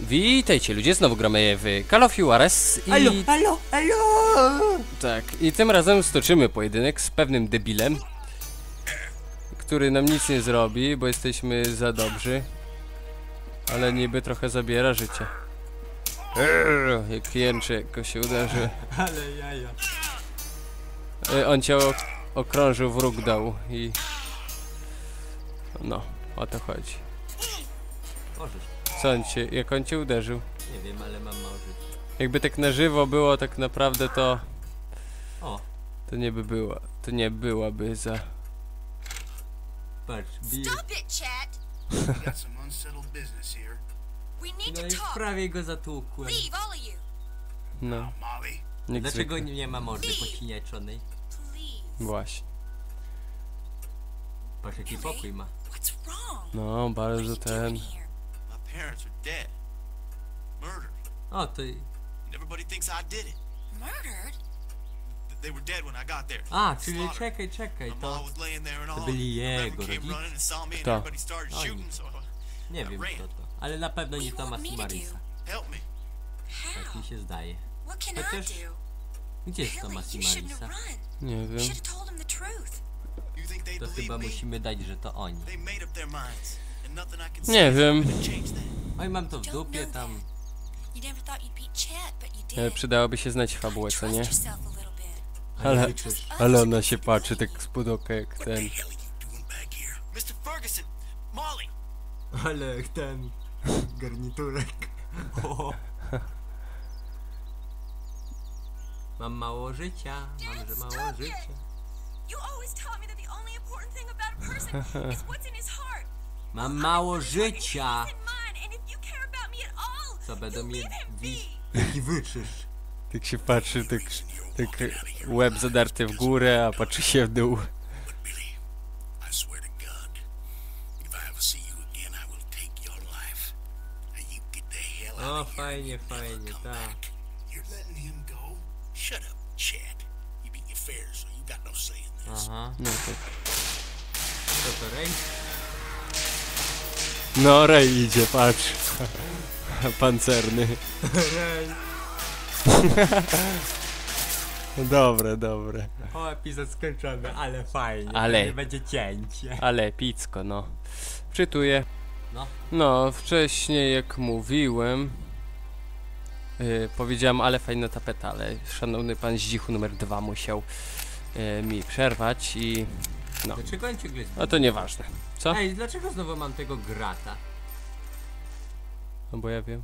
Witajcie ludzie, znowu gramy w Call of i... Alo, alo, alo! Tak, i tym razem stoczymy pojedynek z pewnym debilem, który nam nic nie zrobi, bo jesteśmy za dobrzy, ale niby trochę zabiera życie. Eee, jak jęczy, jak go się uderzy. Ale jaja. E, On cię ok okrążył, wróg dał i... No, o to chodzi. Możesz. Co on cię, jak on cię uderzył? Nie wiem, ale mam mało życia. Jakby tak na żywo było, tak naprawdę to... O, To nie by była, to nie byłaby za... patrz, bij. Stop it, No i prawie go zatłukłem. No, Dlaczego nie ma mordy posiniaczonej? Właśnie. Patrz jaki pokój ma. No, bardzo ten... parents are dead. Murdered. O, to... And everybody thinks I did it. Murdered? Th- They were dead when I got there. A, czyli czekaj, czekaj, to... mom was laying there and to all. byli jego rodzice. Kto? Oni. shooting, so Nie wiem kto to. Ale na pewno nie want i Marisa. help me. Tak How? mi się zdaje. What can Chociaż- I do? Gdzie jest Tomas i you shouldn't Marisa? have run. Nie You wiem. should have told him the truth. You think they To believe chyba me? musimy dać, że to oni. Nie wiem. Oj, mam to w dupie tam. Ale przydałoby się znać fabułę, co nie? Ale, ale ona się patrzy tak spod oka jak ten. Ale ten... Garniturek. O. Mam mało życia, mam, że mało życia. You always taught me that the only important thing about a person is what's in his heart. Mam mało życia. Co będą mnie. Jaki wyczysz. Tak się patrzy, tak, tak łeb zadarty w górę, a patrzy się w dół. I I I O, here. fajnie, fajnie, tak. no. Aha, No tak. co to rej? No, Rej idzie, patrz. Pancerny. Rej. Dobre, dobre. O, epizod skończony, ale fajnie. Ale- Nie będzie cięcie. Ale epicko, no. Wczytuję. No. No, wcześniej jak mówiłem, yy, powiedziałem, ale fajna tapeta, ale szanowny pan Zdzichu numer dwa musiał yy, mi przerwać i no, Dlaczego on ciągle no to nieważne. Co? Ej, dlaczego znowu mam tego grata? No bo ja wiem.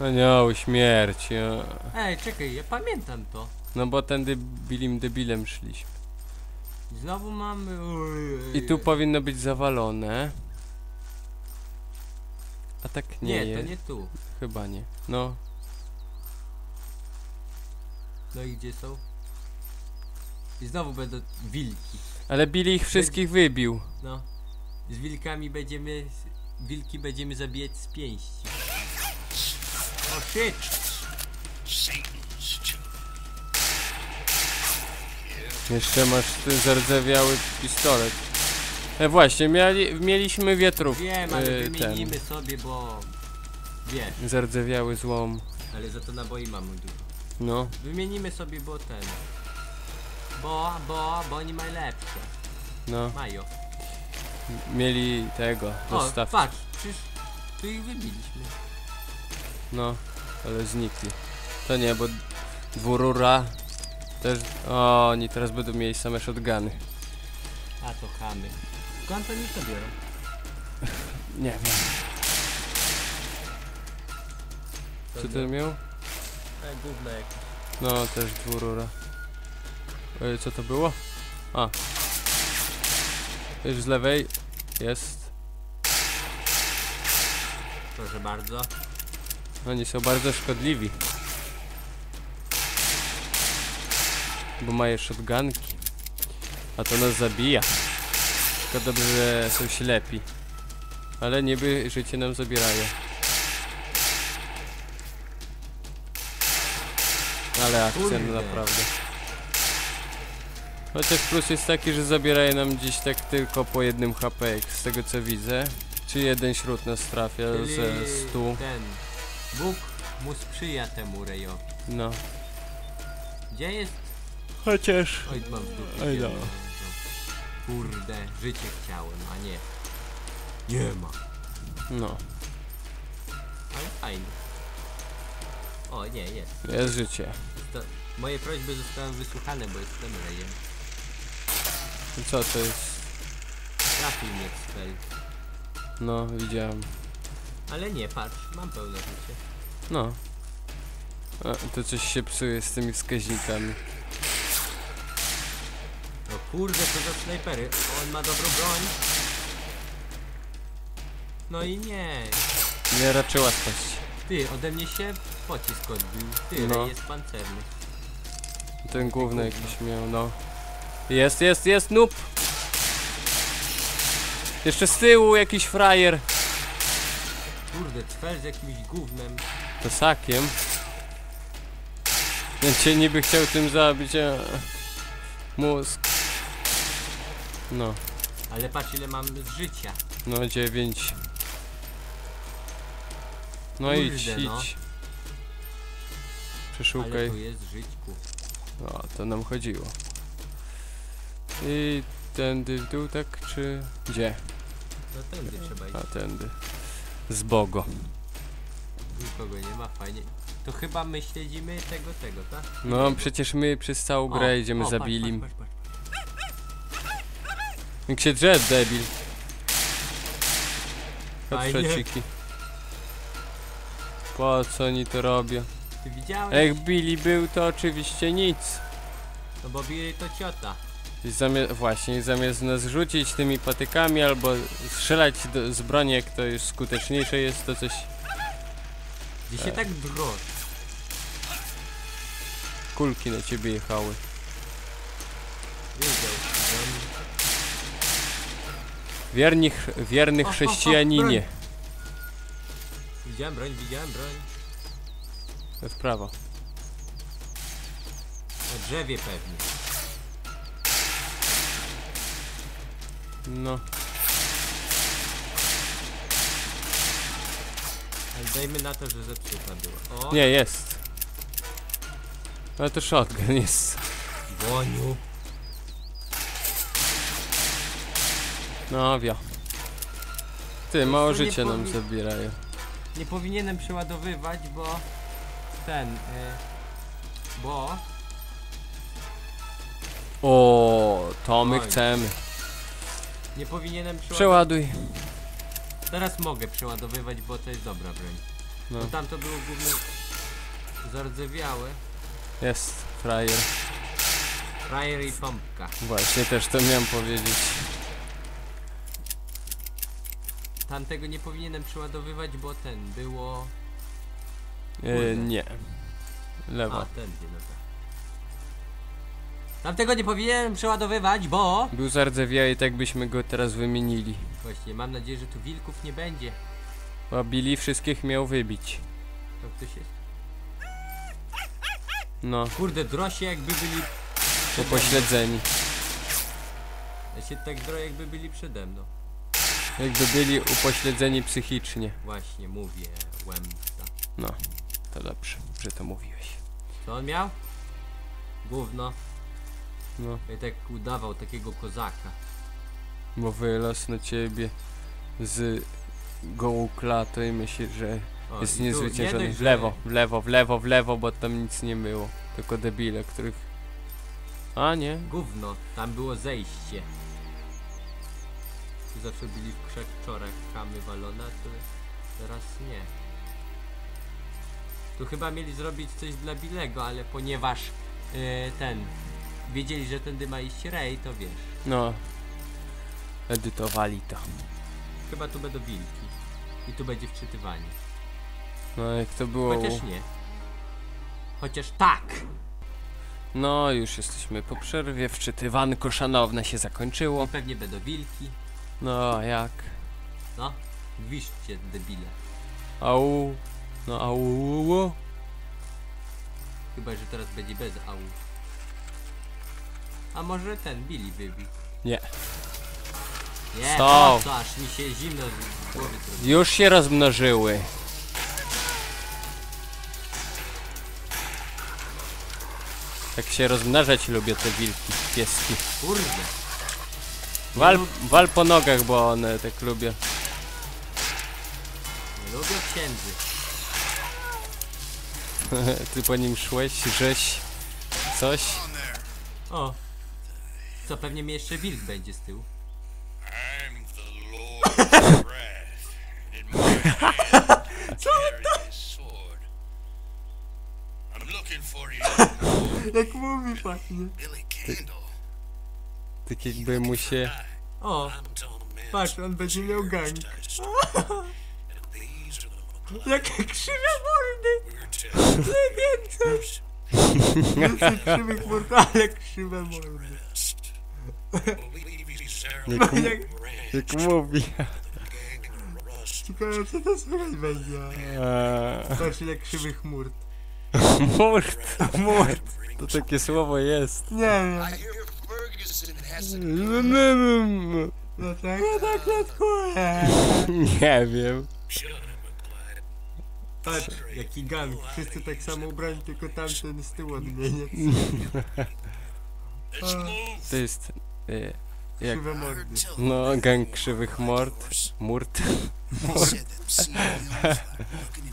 Anioł śmierci. o. Ej, czekaj, ja pamiętam to. No bo tędy bilim debilem szliśmy. Znowu mamy... I tu powinno być zawalone. A tak nie, Nie, to jest. nie tu. Chyba nie. No, No i gdzie są? I znowu będą wilki. ale Billy ich wszystkich wybił. No. Z wilkami będziemy... Wilki będziemy zabijać z pięści. O shit! Satan's children. Jeszcze masz ten zardzewiały pistolet. E właśnie, mieli, mieliśmy wietrów. Wiem, ale e, wymienimy sobie, bo... Wiesz, ten zardzewiały złom. ale za to naboi mamy dużo. No, Wymienimy sobie, bo ten... Bo, bo, bo oni mają lepsze. no. Mają. Mieli tego. O, Dostaw. patrz, przecież tu ich wybiliśmy. No, ale znikli. To nie, bo dwurura też. O, oni teraz będą mieli same shotguny. A to chamy. Skąd oni to biorą? Nie wiem. Co ty miał? E, gówno jakieś. No, też dwurura. E, co to było? A. Już z lewej jest. Proszę bardzo. Oni są bardzo szkodliwi. Bo mają shotgunki. A to nas zabija. Tylko dobrze, że są ślepi. Ale niby życie nam zabierają. Ale akcja no naprawdę. Chociaż plus jest taki, że zabierają nam gdzieś tak tylko po jednym HP, z tego co widzę. Czy jeden śród nas trafia Czyli ze stu? ten Bóg mu sprzyja temu Rejowi. No. Gdzie jest? Chociaż. Oj, mam w dupie. Oj, jedno. no. Kurde, życie chciałem, a nie. Nie ma. No. Ale fajnie. O, nie, jest. Jest życie. To, moje prośby zostały wysłuchane, bo jestem rejem. I co to jest? Trafił mnie spell. No, widziałem. Ale nie, patrz, mam pełne życie. No. A, to coś się psuje z tymi wskaźnikami. No kurde, co za snajpery. On ma dobrą broń. No i nie. Nie raczyła spaść. Ty, ode mnie się pocisk odbił. Ty, no. jest pancerny. Ten główny jakiś miał, no. Jest, jest, jest, noob! Jeszcze z tyłu jakiś frajer. Kurde, cfel z jakimś gównem. To sakiem. Ja cię niby chciał tym zabić, a... Mózg. No, Ale patrz ile mam z życia. no dziewięć. No Kurde, idź, no. idź. Ale Przeszukaj. tu jest żyćku. O, to nam chodziło. I tędy w dół, tak, czy... Gdzie? No tędy trzeba iść. A, tędy. Z Bogo. Nikogo nie ma, fajnie. To chyba my śledzimy tego, tego, tak? No, przecież my przez całą O, grę idziemy o, za patrz, Billim. patrz, patrz, patrz. Jak się drze, debil. Fajnie. Po co oni to robią? Ty widziałeś? Jak Billy był, to oczywiście nic. No bo Billy to ciota. I Zamiast, właśnie, zamiast nas rzucić tymi patykami albo strzelać do, z broni, jak to już skuteczniejsze jest, to coś... Gdzie się tak droż. Kulki na ciebie jechały. Wiedział. Wierni, ch- wierny chrześcijaninie. Widziałem broń, widziałem broń. W prawo. Na drzewie pewnie. No. Ale dajmy na to, że zepsuta była. O, Nie, jest. Ale to shotgun jest. Boniu. No, wio. Ty, mało nie życia nam powi- zabierają. Nie powinienem przeładowywać, bo ten, y, bo O, to my Oj. chcemy. Nie powinienem przeładowywać. Przeładuj. Teraz mogę przeładowywać, bo to jest dobra broń. No. No tam to było głównie zardzewiałe. Jest, frajer. Frajer i pompka. Właśnie, też to miałem powiedzieć. Tamtego nie powinienem przeładowywać, bo ten było. Kurde. nie. A, Lewa. ten gdzie no tak. Tamtego nie powinienem przeładowywać, bo. Był zardzewiały i tak byśmy go teraz wymienili. Właśnie, mam nadzieję, że tu wilków nie będzie. A Billy wszystkich miał wybić. To ktoś jest. No, Kurde, drosie jakby byli. upośledzeni. Ja się tak droję, jakby byli przede mną. Jakby byli upośledzeni psychicznie. Właśnie, mówię, łębca. No, to dobrze, że to mówiłeś. Co on miał? Gówno. No, I tak udawał takiego kozaka. bo wylos na ciebie z gołą klatą i myśli, że O, jest tu niezwyciężony. dość, W że- lewo, w lewo, w lewo, w lewo, bo tam nic nie było. Tylko debile, których... A nie, Gówno, tam było zejście. Tu zawsze byli w krzakczorach kamy walone, a tu teraz nie. Tu chyba mieli zrobić coś dla Bilego, ale ponieważ e, ten wiedzieli, że tędy ma iść Ray, to wiesz. no. Edytowali to. Chyba tu będą wilki. I tu będzie wczytywanie. No jak to było... Chociaż nie. Chociaż tak! No, już jesteśmy po przerwie. Wczytywanko szanowne się zakończyło. I pewnie będą wilki. No, jak? No, wiszcie debile. Au. No, au. Chyba, że teraz będzie bez au. A może ten Billy wybił. Nie. Nie, Stop. po co, aż mi się zimno głowy zrobi. Już się rozmnożyły. Tak się rozmnażać lubię te wilki, pieski. Kurde. Wal, wal po nogach, bo one tak lubię. Nie lubię księdzy. Ty po nim szłeś, żeś coś. O. Co, pewnie mi jeszcze wilk będzie z tyłu. I'm the Lord of Wrath. In my hand, I carry this sword. I'm looking for you, Jak mówi właśnie. Tak jakby mu się... O, patrz, on będzie miał gang. to Jakie krzywe mordy. telling Więcej. Więcej krzywych mord, ale krzywe mordy. Jak, on mu- Jak, mówi. ciekawe co to słychać będzie. Eee, ile krzywych mord. Murt, murt. To takie słowo jest. Nie wiem. No tak? Ja tak. Nie wiem. Patrz, jaki gang. Wszyscy tak samo ubrani, tylko tamten z tyłu odmieniec. To jest... e, jak... No, gang krzywych mord. Murt.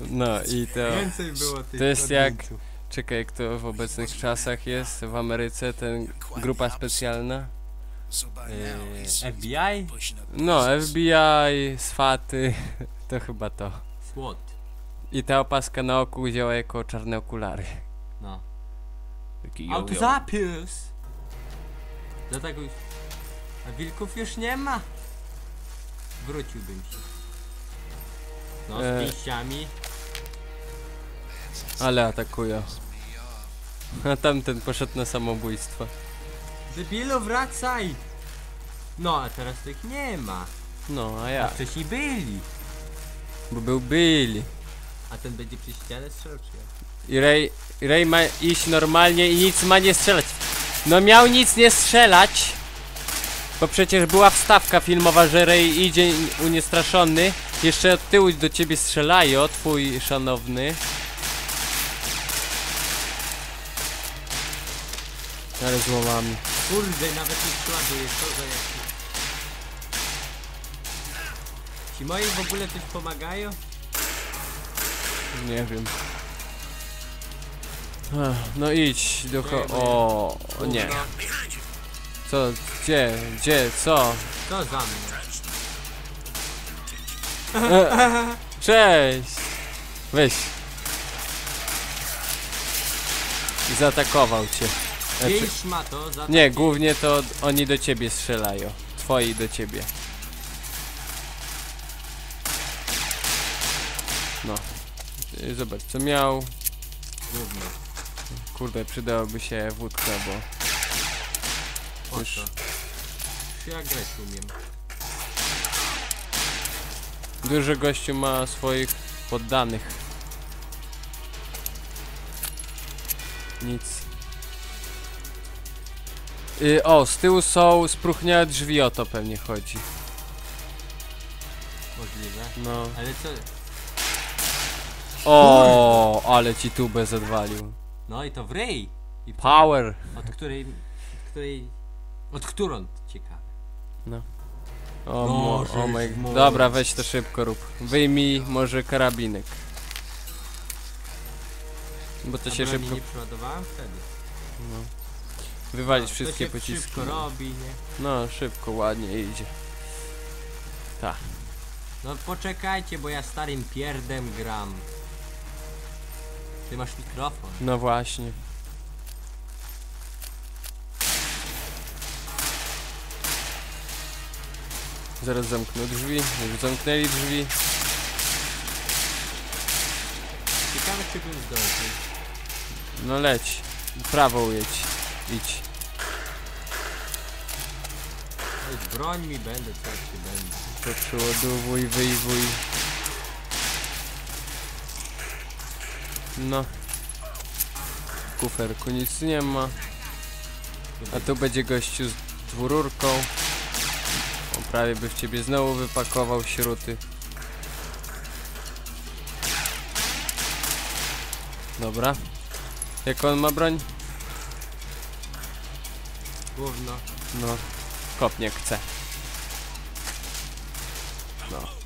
No i to... To jest jak-. Czekaj, jak to w obecnych czasach jest w Ameryce, ten grupa specjalna. Eee, he's FBI? No, FBI, swaty, to chyba to. SWAT. I ta opaska na oku działa jako czarne okulary. No. Taki. Autozapis! Dlatego już... A wilków już nie ma. Wróciłbym się. No, z E. pięściami. Ale atakują. A tamten poszedł na samobójstwo. Debilu, wracaj! No, a teraz tych nie ma. No, a A ja. wcześniej byli. Bo był Billy. A ten będzie przy ścianie strzelał, czy jak? I Ray, Ray ma iść normalnie i nic ma nie strzelać. No miał nic nie strzelać. Bo przecież była wstawka filmowa, że Ray idzie uniestraszony. Jeszcze od tyłu do ciebie strzelają, twój szanowny. Ale złomami. Kurde, nawet nie jest to za jaki. Ci moi w ogóle coś pomagają? Nie wiem. No idź do cho... O, nie. Co? Gdzie? Gdzie? Co? Co za mnie? Cześć! Weź. I zaatakował cię. Znaczy, za nie, głównie to oni do ciebie strzelają. Twoi do ciebie. No. Y, Zobacz, co miał. Gówno. Kurde, przydałoby się wódka, bo... Już. ja grać umiem? Dużo gościu ma swoich poddanych. Nic. Y, o, z tyłu są spróchniałe drzwi, o to pewnie chodzi. Możliwe. No. Ale co? O, ale ci tubę zadwalił. No i to w ryj. I Power. Od której... Od której... Od którą? Ciekawe. O, No, mo, żeś o my... Dobra, weź to szybko rób. Wyjmij może karabinek. Bo to A się broni szybko... nie przeładowałem wtedy. Wywalić to wszystkie się pociski. szybko robi, nie? No, szybko, ładnie idzie. Tak. No poczekajcie, bo ja starym pierdem gram. Ty masz mikrofon. No właśnie. Zaraz zamknę drzwi. Już zamknęli drzwi. Ciekawe czy bym zdążył. No leć. W Prawo jedź. Idź. Oj, broń mi będę, co ci będę. To przyładowuj, wyjwuj. No. Kuferku nic nie ma. A tu będzie gościu z dwururką. O, prawie by w ciebie znowu wypakował śruty. Dobra. Jak on ma broń? Gówno. No, kopnie chce. No.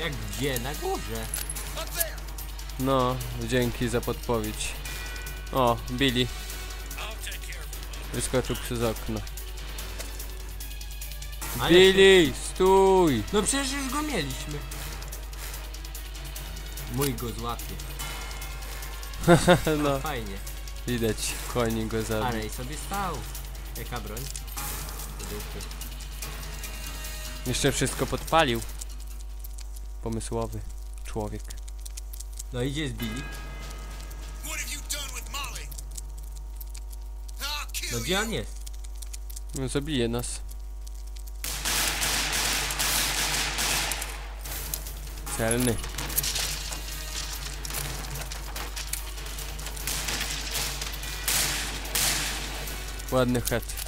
Jak gdzie? Na górze. No, dzięki za podpowiedź. O, Billy wyskoczył przez okno. Ale- Billy, stój! No przecież już go mieliśmy. Mój go złapie. No, Fajnie. widać, koni go zabił. Arej sobie stał. Jaka broń? Jeszcze wszystko podpalił. Pomysłowy człowiek. No idzie z Billy. No gdzie on jest? No, zabije nas. Celny. Ładny het.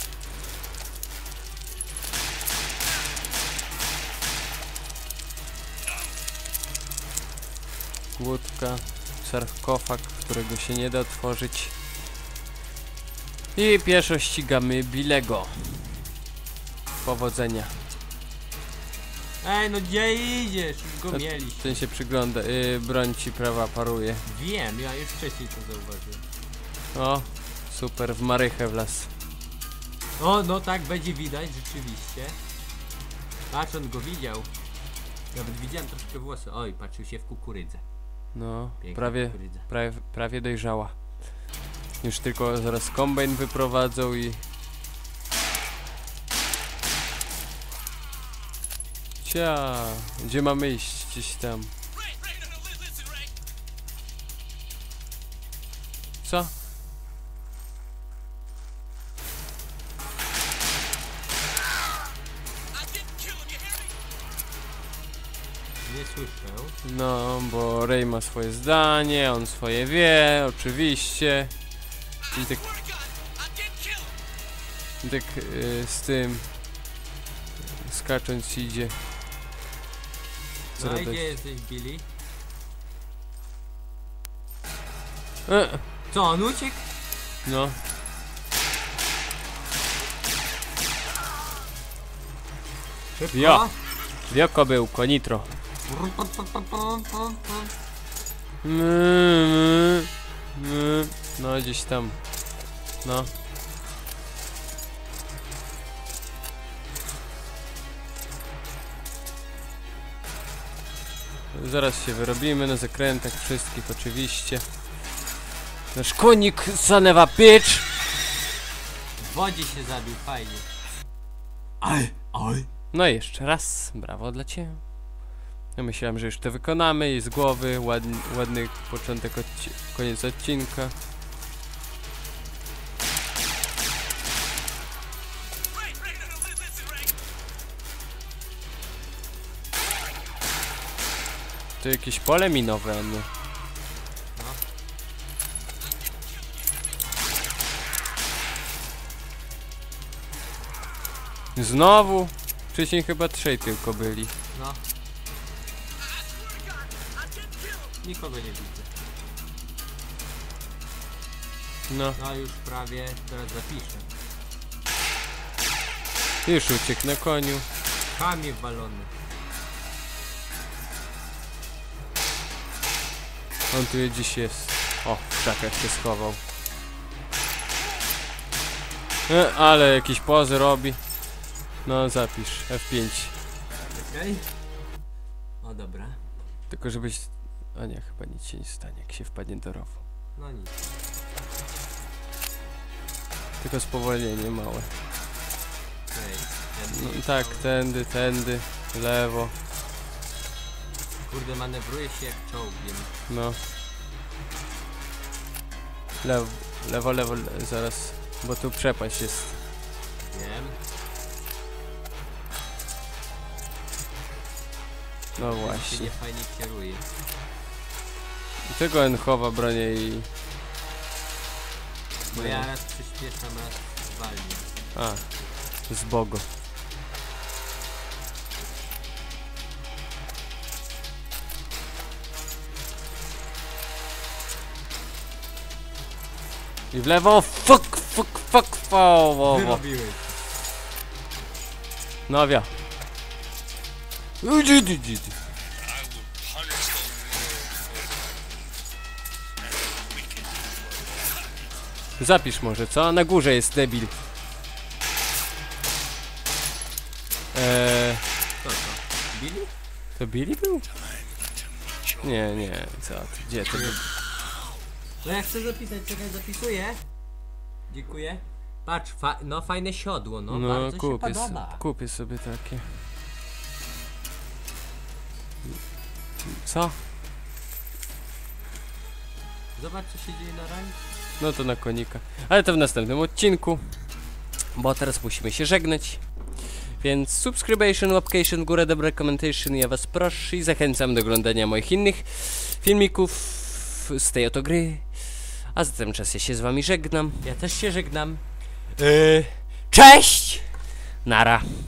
Łódka, sarkofag, którego się nie da otworzyć. I pieszo ścigamy Bilego. Powodzenia. Ej, no gdzie idziesz? Już go No, mieliśmy. Ten się przygląda. Yy, broń ci prawa paruje. Wiem, ja już wcześniej to zauważyłem. O, super, w marychę w las. O, no tak, będzie widać, rzeczywiście. Patrz, on go widział. Nawet widziałem troszkę włosy. Oj, patrzył się w kukurydzę. No, Piękna prawie, kukurydza. prawie, prawie dojrzała. Już tylko zaraz kombajn wyprowadzą i... Cia, gdzie mamy iść? Gdzieś tam. Co? Nie słyszę. No, bo Ray ma swoje zdanie, on swoje wie, oczywiście. I tak, I tak y, z tym skacząc idzie. Z No i gdzie jesteś, Billy? E, Co, on uciekł? no, Szybko. Ja. wioko byłko, nitro. No, gdzieś tam. No. Zaraz się wyrobimy na zakrętach wszystkich oczywiście. Nasz konik Sanewa Bitch! W wodzie się zabił, fajnie. Aj, aj. No i jeszcze raz, brawo dla Ciebie. Ja myślałem, że już to wykonamy i z głowy, ładny, ładny początek, odci koniec odcinka. To jakieś pole minowe, a nie? Znowu? Wcześniej chyba trzej tylko byli. No. Nikogo nie widzę. No, No już prawie, teraz zapiszę. już uciekł na koniu. Kamie walony. On tu gdzieś jest. O, w krzakach się schował. E, ale jakiś pozy robi. No, zapisz. F5. Okej. O dobra. Tylko żebyś... A nie, chyba nic się nie stanie, jak się wpadnie do rowu. No nic. Tylko spowolnienie małe. Okej. No, tak, tędy, tędy, lewo, Kurde, manewruje się jak czołgiem. no. Lewo, lewo, lewo, le zaraz, bo tu przepaść jest. Wiem. No Się właśnie. nie fajnie kieruje. I tego on chowa bronię i... Bo ja raz przyspieszam, raz zwalniam. A, z Bogo. I w lewo, fuck, fuck, fuck, fuck, wo, wo. Wyrobiłeś. Nawia. Udzi, dzi, dzi, Zapisz może, co? Na górze jest debil. Eee, Co to? Billy? to Billy był? Nie, nie, co ty, gdzie to był? No ja chcę zapisać, czekaj, zapisuję. Dziękuję. Patrz, fa no fajne siodło, no, No, bardzo się kupię, podoba. so, kupię sobie takie. Co? Zobacz co się dzieje na rani. No to na konika. Ale to w następnym odcinku. Bo teraz musimy się żegnać. Więc subscription, łapcation górę, dobre commentation. Ja was proszę i zachęcam do oglądania moich innych filmików z tej oto gry. A zatem czas ja się z wami żegnam. Ja też się żegnam. Yy, cześć! Nara.